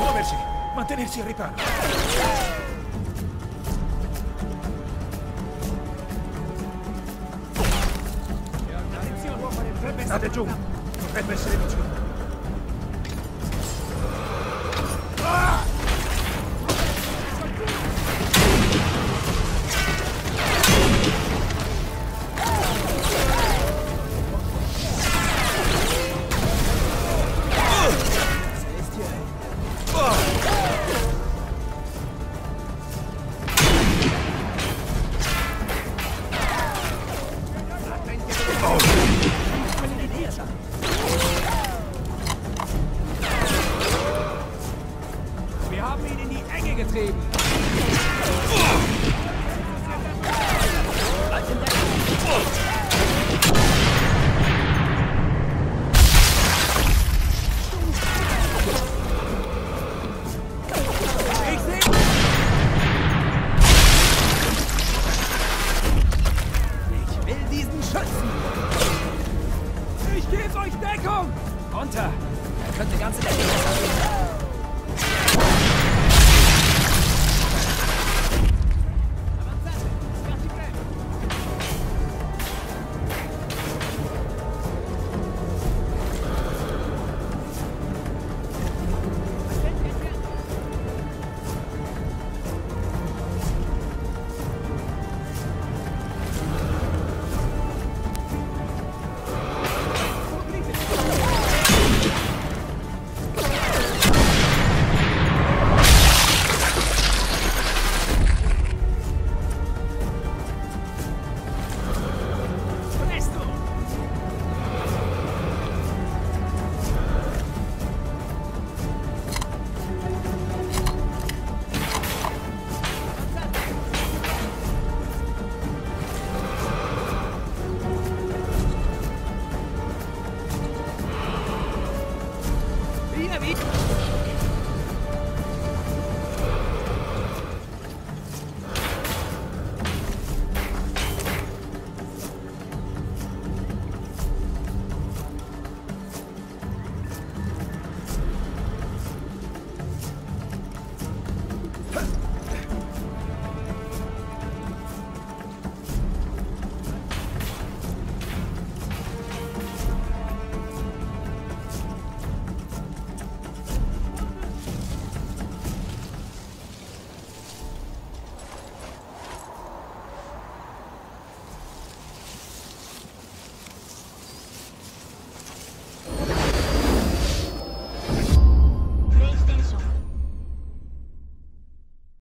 Muoversi! Mantenersi al riparo! Attenzione! Potrebbe essere vicino! responsibility. speed.